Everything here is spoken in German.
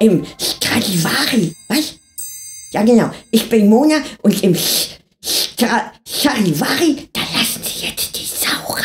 Im Stradivari, was? Ja genau, ich bin Mona und im Stradivari, da lassen sie jetzt die Sau.